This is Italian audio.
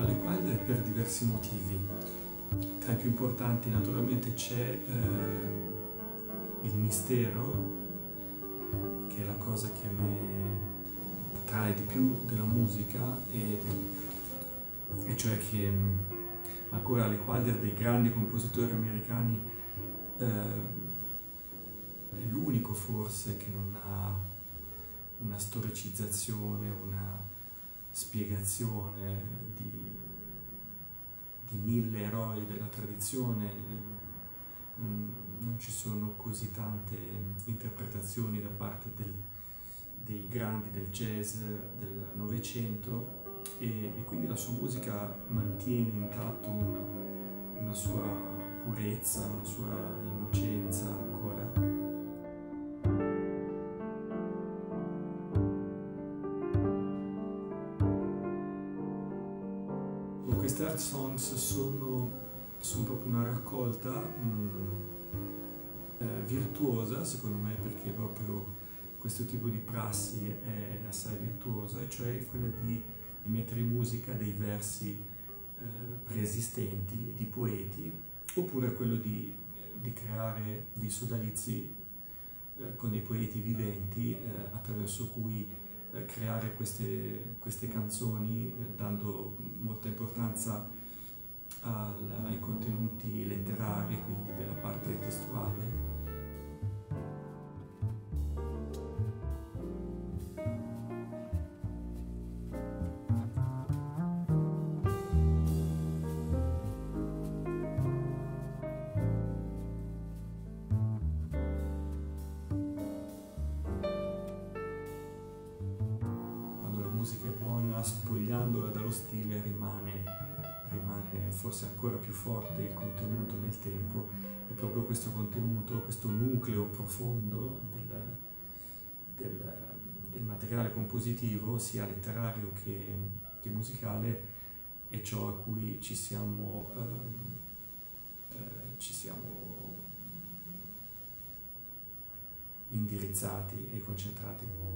Alle Wilder per diversi motivi. Tra i più importanti naturalmente c'è eh, il mistero, che è la cosa che a me trae di più della musica, e, e cioè che mm, ancora alle Wilder dei grandi compositori americani eh, è l'unico forse che non ha una storicizzazione, una spiegazione di, di mille eroi della tradizione, non ci sono così tante interpretazioni da parte del, dei grandi del jazz del Novecento e, e, quindi la sua musica mantiene intatto una, una sua purezza, una sua art songs sono, sono proprio una raccolta mh, mm, eh, virtuosa, secondo me, perché proprio questo tipo di prassi è assai virtuosa, cioè quella di, di mettere in musica dei versi eh, preesistenti di poeti, oppure quello di, di creare dei sodalizi eh, con dei poeti viventi eh, attraverso cui eh, creare queste, queste canzoni dando molta importanza al, ai contenuti letterari, quindi della parte testuale. Musica spogliandola dallo stile rimane, rimane forse ancora più forte il contenuto nel tempo e proprio questo contenuto, questo nucleo profondo del, del, del materiale compositivo, sia letterario che, che, musicale, è ciò a cui ci siamo, eh, eh, ci siamo indirizzati e concentrati.